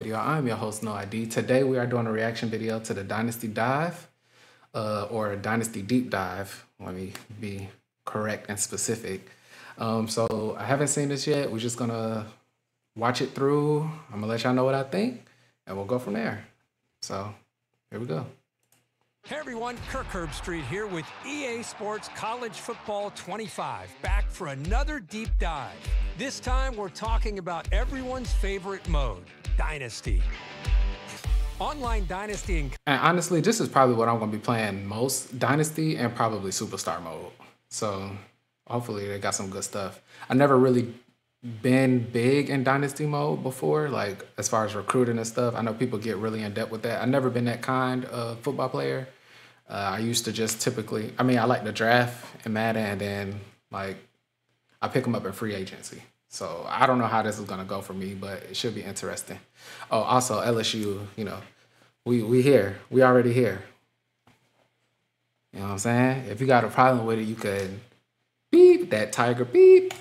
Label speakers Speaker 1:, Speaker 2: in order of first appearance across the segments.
Speaker 1: video. I'm your host, No ID. Today we are doing a reaction video to the Dynasty Dive, uh, or Dynasty Deep Dive. Let me be correct and specific. Um, so I haven't seen this yet. We're just gonna watch it through. I'm gonna let y'all know what I think, and we'll go from there. So here we go.
Speaker 2: Hey everyone, Kirk Herbstreit here with EA Sports College Football 25, back for another deep dive. This time we're talking about everyone's favorite mode, Dynasty. Online Dynasty and
Speaker 1: And honestly, this is probably what I'm gonna be playing most: Dynasty and probably Superstar mode. So hopefully they got some good stuff. I never really been big in Dynasty mode before, like as far as recruiting and stuff. I know people get really in depth with that. I've never been that kind of football player. Uh, I used to just typically, I mean, I like the draft and Madden, and then like I pick them up in free agency. So I don't know how this is gonna go for me, but it should be interesting. Oh, also LSU, you know, we we here, we already here. You know what I'm saying? If you got a problem with it, you could beep that tiger beep.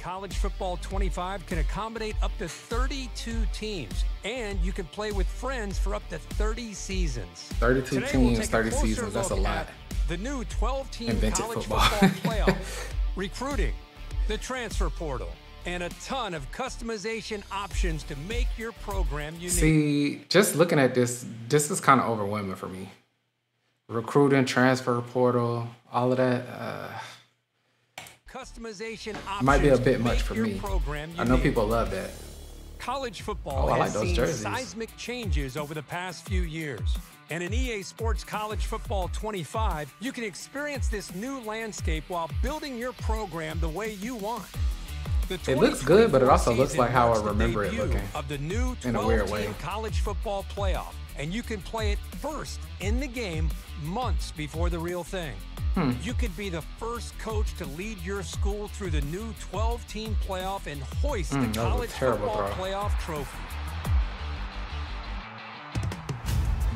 Speaker 2: College Football 25 can accommodate up to 32 teams, and you can play with friends for up to 30 seasons.
Speaker 1: 32
Speaker 2: Today, we'll
Speaker 1: teams, 30 seasons, that's a lot.
Speaker 2: The new 12-team
Speaker 1: Invented
Speaker 2: college
Speaker 1: football.
Speaker 2: football playoff, recruiting, the transfer portal, and a ton of customization options to make your program unique.
Speaker 1: See, just looking at this, this is kind of overwhelming for me. Recruiting, transfer portal, all of that. Uh,
Speaker 2: Customization options
Speaker 1: might be a bit much for me. I know people love that.
Speaker 2: College football
Speaker 1: Oh, like
Speaker 2: has seen
Speaker 1: jerseys.
Speaker 2: seismic changes over the past few years. And in EA Sports College Football 25, you can experience this new landscape while building your program the way you want.
Speaker 1: It looks good, but it also looks like how I remember it looking,
Speaker 2: Of the new
Speaker 1: in a weird way.
Speaker 2: college football playoff, and you can play it first in the game months before the real thing.
Speaker 1: Hmm.
Speaker 2: You could be the first coach to lead your school through the new 12-team playoff and hoist
Speaker 1: Mm,
Speaker 2: the
Speaker 1: a
Speaker 2: college
Speaker 1: terrible
Speaker 2: football
Speaker 1: throw.
Speaker 2: playoff trophy.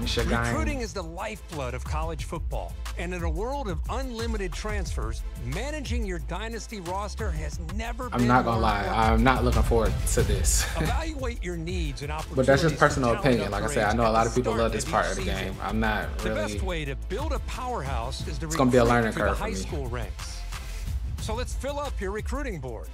Speaker 2: Recruiting is the lifeblood of college football. And in a world of unlimited transfers, managing your dynasty roster has never been
Speaker 1: I'm not gonna lie. I'm not looking forward to this.
Speaker 2: Evaluate your needs and opportunities.
Speaker 1: but that's just personal opinion. Like I said, I know a lot of people love this part of the game. I'm not
Speaker 2: The best way to build a powerhouse is to
Speaker 1: It's gonna be a
Speaker 2: recruit
Speaker 1: learning curve for
Speaker 2: high
Speaker 1: me.
Speaker 2: school ranks. So let's fill up your recruiting board.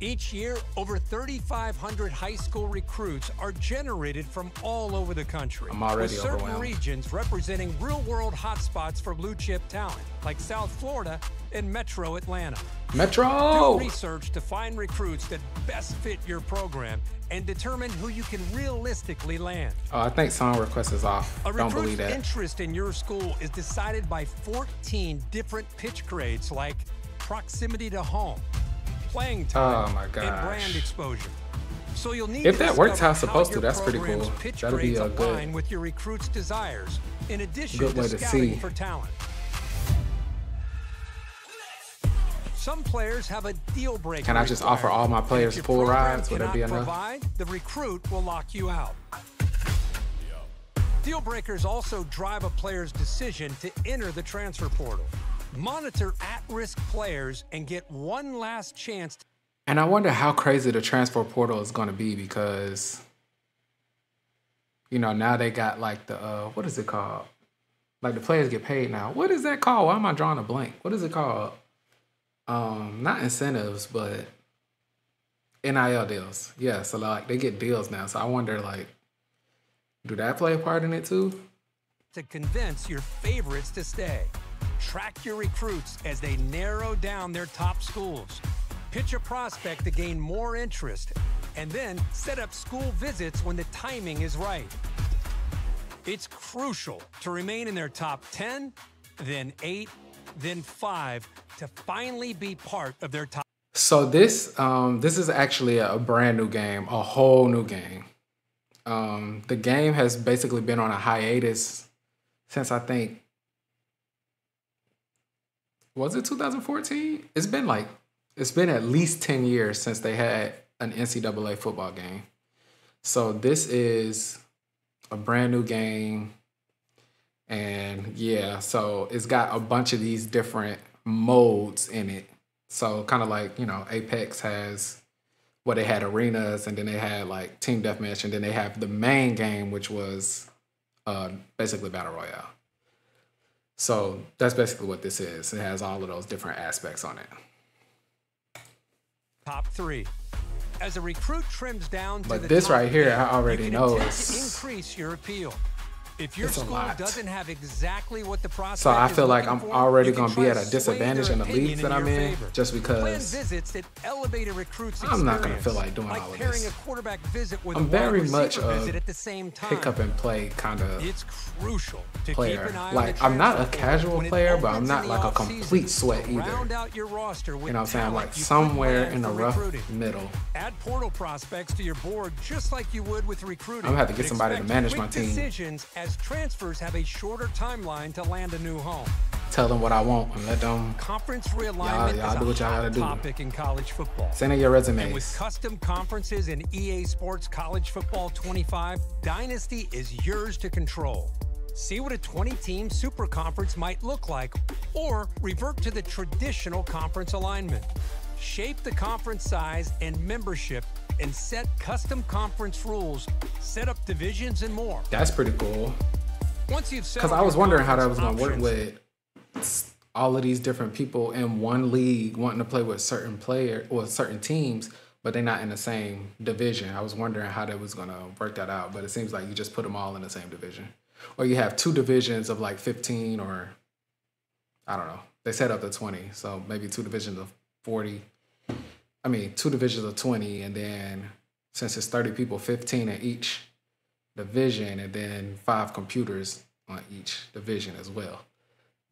Speaker 2: Each year, over 3,500 high school recruits are generated from all over the country.
Speaker 1: I'm already
Speaker 2: with certain regions representing real-world hotspots for blue chip talent, like South Florida and Metro Atlanta.
Speaker 1: Metro.
Speaker 2: Do research to find recruits that best fit your program and determine who you can realistically land.
Speaker 1: Oh, I think song request is off.
Speaker 2: A
Speaker 1: Don't believe that.
Speaker 2: interest in your school is decided by 14 different pitch grades like proximity to home, playing oh time,
Speaker 1: Oh my
Speaker 2: and brand exposure. So you'll need
Speaker 1: If
Speaker 2: to
Speaker 1: that works how it's supposed to, that's pretty cool. That'll be a uh, good-
Speaker 2: align with your recruit's desires, in addition
Speaker 1: Good
Speaker 2: to
Speaker 1: way to
Speaker 2: scouting
Speaker 1: see.
Speaker 2: for talent. Some players have a deal breaker.
Speaker 1: Can I just offer all my players full rides? Would that be enough?
Speaker 2: Provide, the recruit will lock you out. Deal breakers also drive a player's decision to enter the transfer portal. Monitor at-risk players and get one last chance to
Speaker 1: And I wonder how crazy the transfer portal is going to be because, you know, now they got like the, uh, what is it called? Like the players get paid now. What is that called? Why am I drawing a blank? What is it called? Um, not incentives, but NIL deals. Yeah, so like they get deals now. So I wonder, like, do that play a part in it too?
Speaker 2: to convince your favorites to stay. Track your recruits as they narrow down their top schools. Pitch a prospect to gain more interest, and then set up school visits when the timing is right. It's crucial to remain in their top 10, then 8, then 5 to finally be part of their top.
Speaker 1: So this um this is actually a brand new game, a whole new game. Um the game has basically been on a hiatus since I think was it 2014? It's been like it's been at least 10 years since they had an NCAA football game. So this is a brand new game. And yeah, so it's got a bunch of these different modes in it. So kind of like, you know, Apex has where they had arenas and then they had like team deathmatch and then they have the main game which was uh, basically battle royale. So that's basically what this is. It has all of those different aspects on it.
Speaker 2: Top three. As a recruit trims down to
Speaker 1: But this right here, I already know is-
Speaker 2: increase your appeal. If your
Speaker 1: It's a
Speaker 2: school
Speaker 1: lot.
Speaker 2: doesn't have exactly what the prospect
Speaker 1: So I feel like I'm already gonna be at a disadvantage in the leagues that I'm in,
Speaker 2: favor.
Speaker 1: just because
Speaker 2: visits that elevate a recruit's
Speaker 1: I'm not gonna feel like doing
Speaker 2: like
Speaker 1: all of this.
Speaker 2: a quarterback visit with
Speaker 1: I'm very much a
Speaker 2: at the same time.
Speaker 1: pick up and play kind of
Speaker 2: It's crucial to
Speaker 1: player.
Speaker 2: keep an eye
Speaker 1: Like, I'm not a casual player, but I'm not like a complete sweat either.
Speaker 2: Out your roster with
Speaker 1: you know what I'm saying? Like somewhere in the rough middle.
Speaker 2: Add portal prospects to your board just like you would with recruiting.
Speaker 1: I'm gonna have to get somebody to manage my team.
Speaker 2: As transfers have a shorter timeline to land a new home.
Speaker 1: Tell them what I want and let them
Speaker 2: Conference realignment
Speaker 1: y'all
Speaker 2: is
Speaker 1: do
Speaker 2: a
Speaker 1: what y'all gotta do.
Speaker 2: topic in college football.
Speaker 1: send in your
Speaker 2: And with custom conferences in EA Sports College Football 25, Dynasty is yours to control. See what a 20 team super conference might look like, or revert to the traditional conference alignment. Shape the conference size and membership and set custom conference rules, set up divisions, and more.
Speaker 1: That's pretty cool.
Speaker 2: Once you've
Speaker 1: Because I was wondering how that was gonna work with all of these different people in one league wanting to play with certain player or certain teams, but they're not in the same division. I was wondering how that was gonna work that out, but it seems like you just put them all in the same division, or you have two divisions of like 15 or I don't know. They set up to 20, so maybe two divisions of 40. I mean, two divisions of 20, and then since it's 30 people, 15 in each division, and then five computers on each division as well.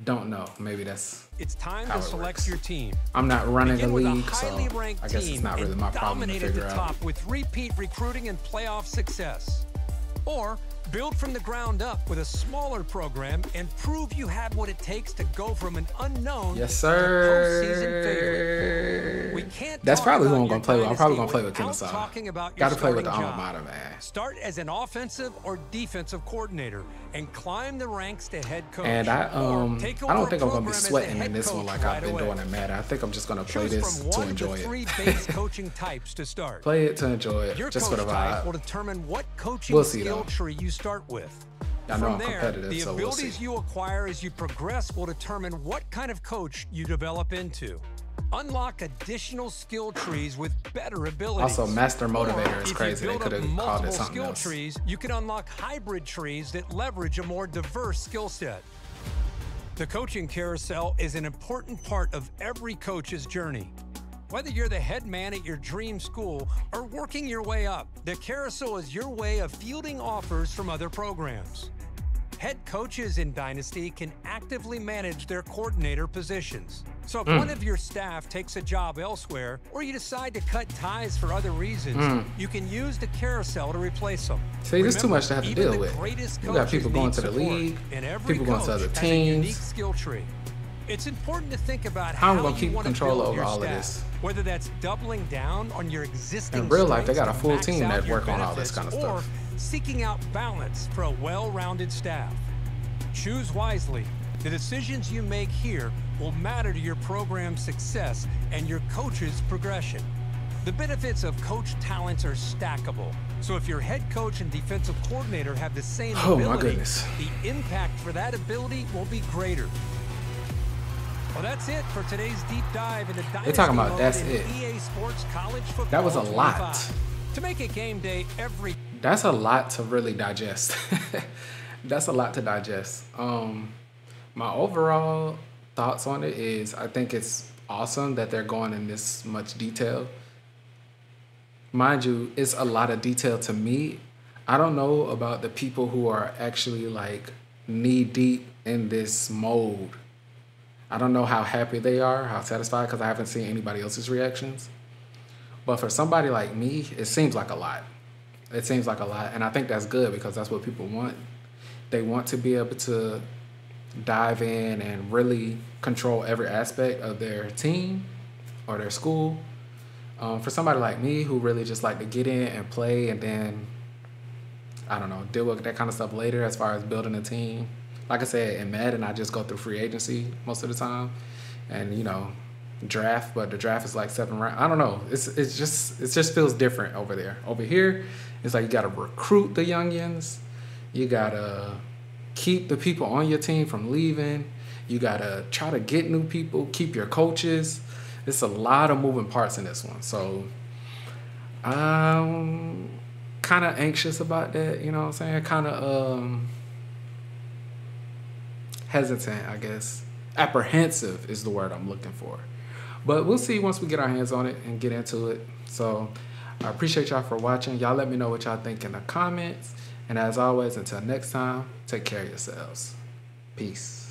Speaker 1: Don't know. Maybe that's.
Speaker 2: it's time to
Speaker 1: it
Speaker 2: select
Speaker 1: works.
Speaker 2: your team.
Speaker 1: I'm not running the
Speaker 2: Begin with a
Speaker 1: league, so I guess it's not really my problem to figure
Speaker 2: the
Speaker 1: out.
Speaker 2: top with repeat recruiting and playoff success. Or build from the ground up with a smaller program and prove you have what it takes to go from an unknown
Speaker 1: Yes,
Speaker 2: to postseason favorite.
Speaker 1: sir.
Speaker 2: We can't
Speaker 1: That's probably who I'm gonna play with. I'm probably gonna play with Kennesaw. Got to play with the alma mater, man.
Speaker 2: Start as an offensive or defensive coordinator and climb the ranks to head coach.
Speaker 1: And I um I don't think I'm gonna be
Speaker 2: program as the
Speaker 1: sweating in this one like
Speaker 2: right
Speaker 1: I've been
Speaker 2: away.
Speaker 1: doing in Madden. I think I'm just gonna play this to enjoy
Speaker 2: three
Speaker 1: it.
Speaker 2: base coaching types to start.
Speaker 1: Play it to enjoy it,
Speaker 2: Your
Speaker 1: just for the
Speaker 2: type will
Speaker 1: vibe.
Speaker 2: determine what coaching
Speaker 1: We'll see,
Speaker 2: skill
Speaker 1: though.
Speaker 2: tree you start with.
Speaker 1: I
Speaker 2: From there, the
Speaker 1: so we'll
Speaker 2: abilities
Speaker 1: see.
Speaker 2: you acquire as you progress will determine what kind of coach you develop into. Unlock additional skill trees with better abilities.
Speaker 1: Also, Master
Speaker 2: Or,
Speaker 1: Motivator is crazy. They
Speaker 2: build up
Speaker 1: coulda called it
Speaker 2: multiple
Speaker 1: something
Speaker 2: skill
Speaker 1: else.
Speaker 2: trees, you can unlock hybrid trees that leverage a more diverse skill set. The coaching carousel is an important part of every coach's journey. Whether you're the head man at your dream school or working your way up, the carousel is your way of fielding offers from other programs. Head coaches in Dynasty can actively manage their coordinator positions. So if one of your staff takes a job elsewhere or you decide to cut ties for other reasons,
Speaker 1: Hmm.
Speaker 2: you can use the carousel to replace them.
Speaker 1: See, there's too much to have to deal with. You got people going to the league,
Speaker 2: and every
Speaker 1: people going to other
Speaker 2: has a unique
Speaker 1: teams.
Speaker 2: It's important to think about
Speaker 1: How
Speaker 2: how,
Speaker 1: I'm gonna
Speaker 2: you
Speaker 1: keep
Speaker 2: want
Speaker 1: control
Speaker 2: to build
Speaker 1: over
Speaker 2: your
Speaker 1: all of
Speaker 2: staff.
Speaker 1: this.
Speaker 2: Whether that's doubling down on your existing
Speaker 1: In real life, they got a full team that work on all this kinda stuff.
Speaker 2: or seeking out balance for a well-rounded staff. Choose wisely. The decisions you make here will matter to your program's success and your coach's progression. The benefits of coach talents are stackable. So if your head coach and defensive coordinator have the same
Speaker 1: Oh, my
Speaker 2: ability,
Speaker 1: goodness.
Speaker 2: the impact for that ability will be greater. Well, that's it for today's deep dive into Dynasty
Speaker 1: talking about that's it.
Speaker 2: EA Sports College Football
Speaker 1: That was a lot.
Speaker 2: To make it game day every
Speaker 1: That's a lot to really digest. That's a lot to digest. Um, my overall thoughts on it is I think it's awesome that they're going in this much detail. Mind you, it's a lot of detail to me. I don't know about the people who are actually like knee deep in this mode. I don't know how happy they are, how satisfied, because I haven't seen anybody else's reactions. But for somebody like me, it seems like a lot. It seems like a lot, and I think that's good because that's what people want. They want to be able to dive in and really control every aspect of their team or their school. Um, for somebody like me who really just like to get in and play and then I don't know, deal with that kind of stuff later as far as building a team. Like I said, in Madden, I just go through free agency most of the time. And, you know, draft, but the draft is like seven rounds. I don't know. It's it's just it just feels different over there. Over here, it's like you gotta recruit the youngins. You gotta keep the people on your team from leaving. You gotta try to get new people, keep your coaches. It's a lot of moving parts in this one. So I'm kind of anxious about that, you know what I'm saying? Kind of um hesitant, I guess. Apprehensive is the word I'm looking for. But we'll see once we get our hands on it and get into it. So I appreciate y'all for watching. Y'all let me know what y'all think in the comments. And as always, until next time, take care of yourselves. Peace.